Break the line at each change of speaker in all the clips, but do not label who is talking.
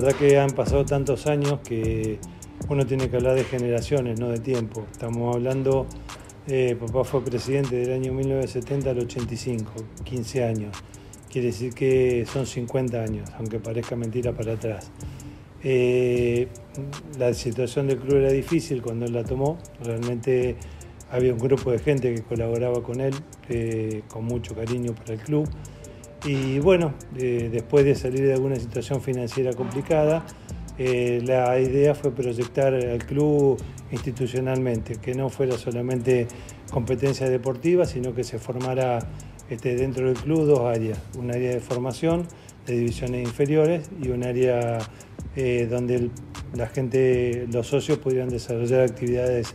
verdad que han pasado tantos años que uno tiene que hablar de generaciones, no de tiempo. Estamos hablando, eh, papá fue presidente del año 1970 al 85, 15 años. Quiere decir que son 50 años, aunque parezca mentira para atrás. Eh, la situación del club era difícil cuando él la tomó. Realmente había un grupo de gente que colaboraba con él, eh, con mucho cariño para el club. Y bueno, eh, después de salir de alguna situación financiera complicada, la idea fue proyectar al club institucionalmente, que no fuera solamente competencia deportiva, sino que se formara este, dentro del club dos áreas, un área de formación de divisiones inferiores y un área eh, donde la gente, los socios pudieran desarrollar actividades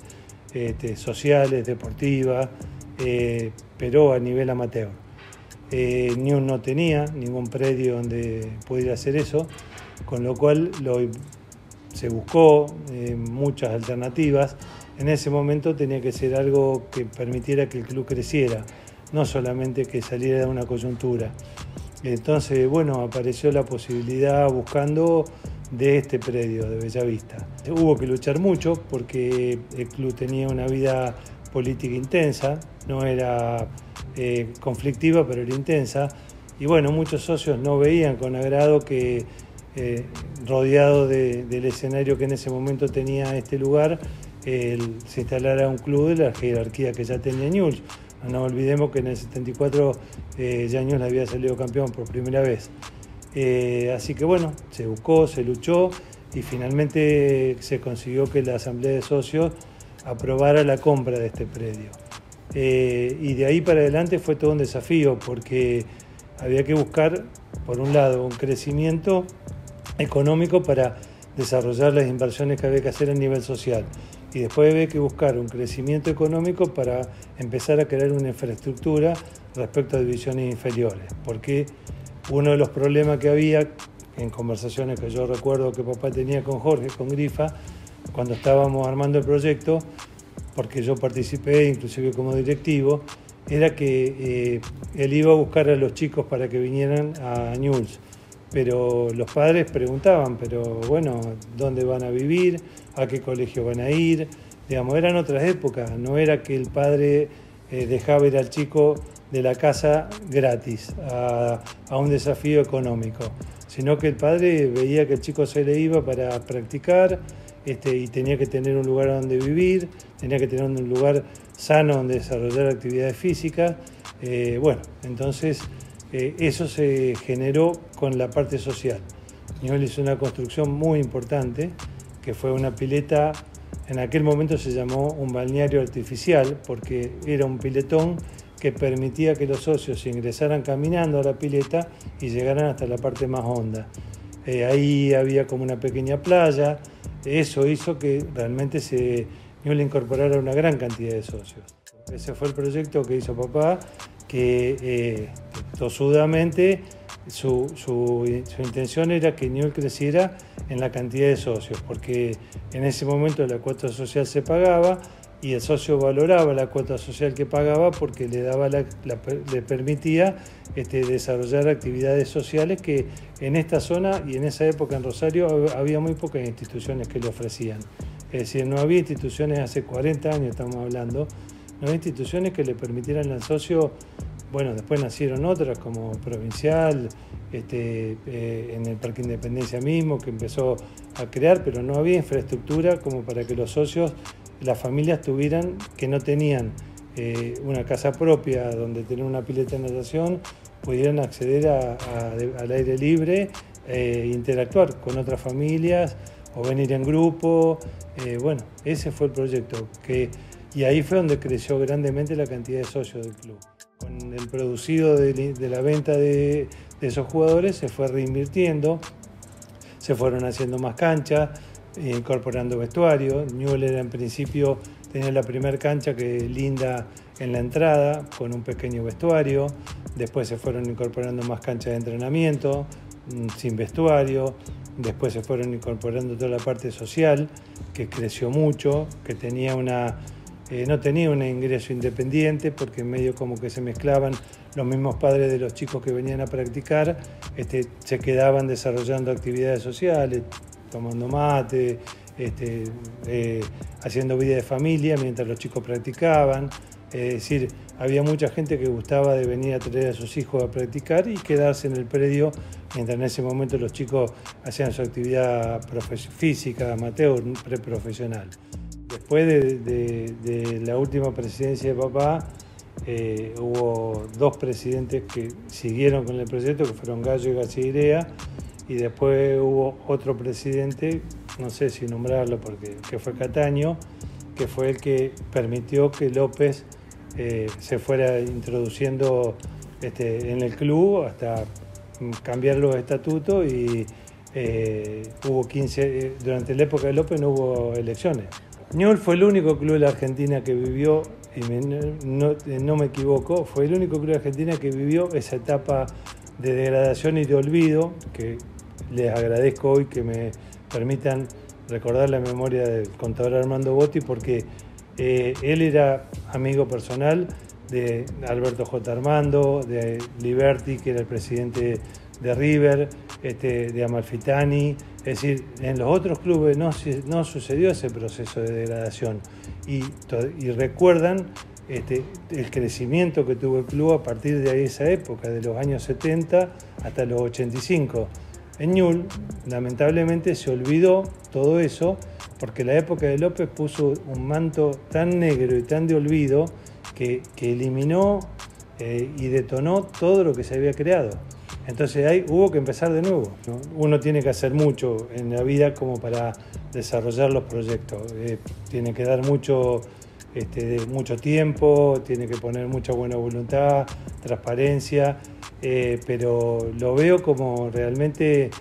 este, sociales, deportivas, eh, pero a nivel amateur. Eh, no tenía ningún predio donde pudiera hacer eso, con lo cual se buscó eh, muchas alternativas. En ese momento tenía que ser algo que permitiera que el club creciera, no solamente que saliera de una coyuntura. Entonces, bueno, apareció la posibilidad buscando de este predio de Bellavista. Hubo que luchar mucho porque el club tenía una vida política intensa, no era eh, conflictiva, pero era intensa. Y bueno, muchos socios no veían con agrado que eh, rodeado del escenario que en ese momento tenía este lugar, se instalara un club de la jerarquía que ya tenía Newell's. No olvidemos que en el 74 eh, ya Newell's había salido campeón por primera vez. Eh, así que bueno, se buscó, se luchó y finalmente se consiguió que la Asamblea de Socios aprobara la compra de este predio. Eh, y de ahí para adelante fue todo un desafío porque había que buscar, por un lado, un crecimiento económico para desarrollar las inversiones que había que hacer a nivel social. Y después había que buscar un crecimiento económico para empezar a crear una infraestructura respecto a divisiones inferiores. Porque uno de los problemas que había en conversaciones que yo recuerdo que papá tenía con Jorge, con Grifa, cuando estábamos armando el proyecto, porque yo participé inclusive como directivo, era que eh, él iba a buscar a los chicos para que vinieran a Newell's. Pero los padres preguntaban, pero bueno, ¿dónde van a vivir? ¿A qué colegio van a ir? Digamos, eran otras épocas, no era que el padre eh, dejaba ir al chico de la casa gratis a, un desafío económico, sino que el padre veía que el chico se le iba para practicar este, y tenía que tener un lugar donde vivir, tenía que tener un lugar sano donde desarrollar actividades físicas. Eh, bueno, entonces eh, eso se generó con la parte social. Niol hizo una construcción muy importante, que fue una pileta, en aquel momento se llamó un balneario artificial, porque era un piletón que permitía que los socios ingresaran caminando a la pileta y llegaran hasta la parte más honda. Eh, ahí había como una pequeña playa, eso hizo que realmente se le incorporara una gran cantidad de socios. Ese fue el proyecto que hizo papá, que eh, tosudamente su, su, su, intención era que Newell creciera en la cantidad de socios, porque en ese momento la cuota social se pagaba, y el socio valoraba la cuota social que pagaba porque le, daba le permitía este, desarrollar actividades sociales que en esta zona y en esa época en Rosario había muy pocas instituciones que le ofrecían. Es decir, no había instituciones hace 40 años, estamos hablando, no había instituciones que le permitieran al socio, bueno, después nacieron otras como Provincial, este, eh, en el Parque Independencia mismo, que empezó a crear, pero no había infraestructura como para que los socios las familias tuvieran, que no tenían eh, una casa propia donde tener una pileta de natación, pudieran acceder al aire libre e interactuar con otras familias o venir en grupo. Eh, bueno, ese fue el proyecto. Que, y ahí fue donde creció grandemente la cantidad de socios del club. Con el producido de, la venta de, de esos jugadores se fue reinvirtiendo, se fueron haciendo más canchas, incorporando vestuario. Newell en principio, tenía la primera cancha que linda en la entrada, con un pequeño vestuario. Después se fueron incorporando más canchas de entrenamiento, mm, sin vestuario. Después se fueron incorporando toda la parte social, que creció mucho, que tenía una, eh, no tenía un ingreso independiente porque en medio como que se mezclaban los mismos padres de los chicos que venían a practicar, este, se quedaban desarrollando actividades sociales, tomando mate, este, eh, haciendo vida de familia mientras los chicos practicaban. Es decir, había mucha gente que gustaba de venir a traer a sus hijos a practicar y quedarse en el predio mientras en ese momento los chicos hacían su actividad física, amateur, preprofesional. Después de, la última presidencia de papá, eh, hubo dos presidentes que siguieron con el proyecto, que fueron Gallo y García y después hubo otro presidente, no sé si nombrarlo porque que fue Cataño, que fue el que permitió que López eh, se fuera introduciendo este, en el club hasta cambiar los estatutos y eh, hubo 15, eh, durante la época de López no hubo elecciones. Ñol fue el único club de la Argentina que vivió, y no, me equivoco, fue el único club de Argentina que vivió esa etapa de degradación y de olvido, que les agradezco hoy que me permitan recordar la memoria del contador Armando Botti, porque eh, él era amigo personal de Alberto J. Armando, de Liberty, que era el presidente de River, este, de Amalfitani. Es decir, en los otros clubes no, no sucedió ese proceso de degradación. Y, y recuerdan este, el crecimiento que tuvo el club a partir de esa época, de los años 70 hasta los 85. En Ñul, lamentablemente, se olvidó todo eso porque la época de López puso un manto tan negro y tan de olvido que, eliminó eh, y detonó todo lo que se había creado. Entonces ahí hubo que empezar de nuevo. Uno tiene que hacer mucho en la vida como para desarrollar los proyectos. Eh, tiene que dar mucho, este, mucho tiempo, tiene que poner mucha buena voluntad, transparencia, eh, pero lo veo como realmente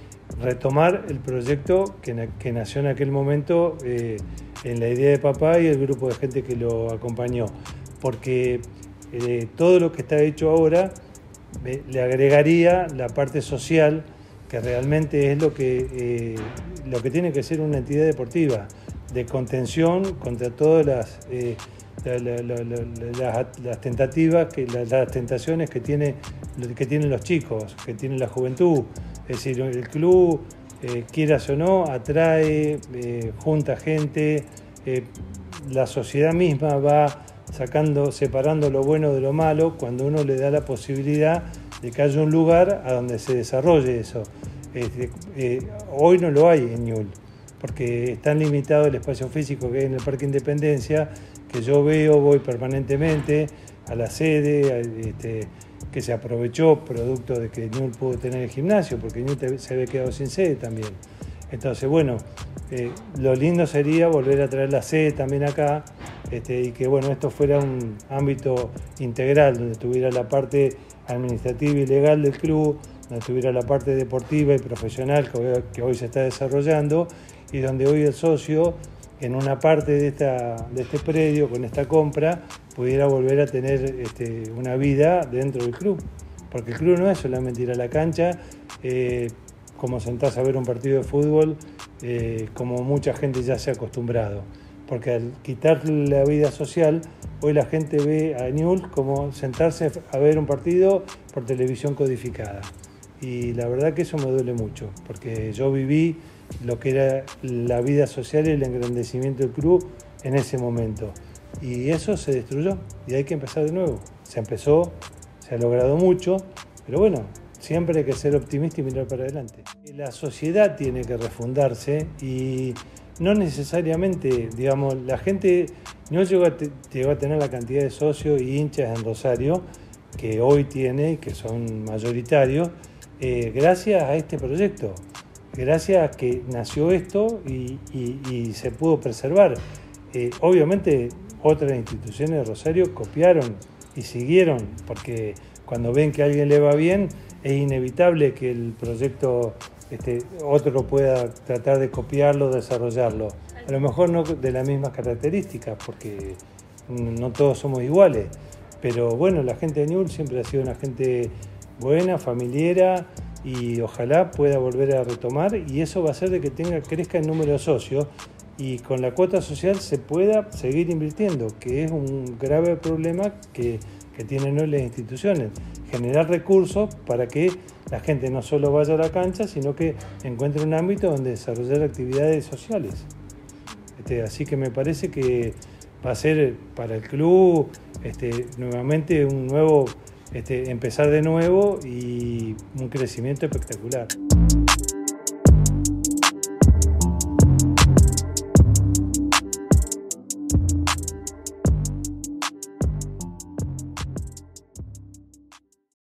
retomar el proyecto que, nació en aquel momento eh, en la idea de papá y el grupo de gente que lo acompañó. Porque eh, todo lo que está hecho ahora le agregaría la parte social, que realmente es lo que, lo que tiene que ser una entidad deportiva, de contención contra todas las, las, tentativas, que, las, tentaciones que, tiene, que tienen los chicos, que tiene la juventud. Es decir, el club, eh, quieras o no, atrae, eh, junta gente, eh, la sociedad misma va sacando, separando lo bueno de lo malo cuando uno le da la posibilidad de que haya un lugar a donde se desarrolle eso. hoy no lo hay en Ñul, porque es tan limitado el espacio físico que hay en el Parque Independencia que yo veo, voy permanentemente a la sede, este, que se aprovechó producto de que Newell pudo tener el gimnasio, porque Newell se había quedado sin sede también. Entonces, bueno, eh, lo lindo sería volver a traer la sede también acá este, y que bueno, esto fuera un ámbito integral, donde tuviera la parte administrativa y legal del club, donde tuviera la parte deportiva y profesional que hoy, se está desarrollando y donde hoy el socio en una parte de, esta, de este predio, con esta compra, pudiera volver a tener este, una vida dentro del club. Porque el club no es solamente ir a la cancha, eh, como sentarse a ver un partido de fútbol, eh, como mucha gente ya se ha acostumbrado. Porque al quitar la vida social, hoy la gente ve a Newell como sentarse a ver un partido por televisión codificada. Y la verdad que eso me duele mucho, porque yo viví lo que era la vida social y el engrandecimiento del club en ese momento. Y eso se destruyó y hay que empezar de nuevo. Se empezó, se ha logrado mucho, pero bueno, siempre hay que ser optimista y mirar para adelante. La sociedad tiene que refundarse y no necesariamente, digamos, la gente no llegó a, a tener la cantidad de socios y hinchas en Rosario que hoy tiene, que son mayoritarios, eh, gracias a este proyecto, gracias a que nació esto y, se pudo preservar. Eh, obviamente otras instituciones de Rosario copiaron y siguieron, porque cuando ven que a alguien le va bien, es inevitable que el proyecto este, otro pueda tratar de copiarlo, desarrollarlo. A lo mejor no de las mismas características, porque no todos somos iguales. Pero bueno, la gente de Newell siempre ha sido una gente buena, familiera y ojalá pueda volver a retomar y eso va a hacer de que tenga, crezca el número de socios y con la cuota social se pueda seguir invirtiendo, que es un grave problema que, tienen hoy las instituciones. Generar recursos para que la gente no solo vaya a la cancha, sino que encuentre un ámbito donde desarrollar actividades sociales. Este, así que me parece que va a ser para el club este, nuevamente un nuevo, este, empezar de nuevo y un crecimiento espectacular.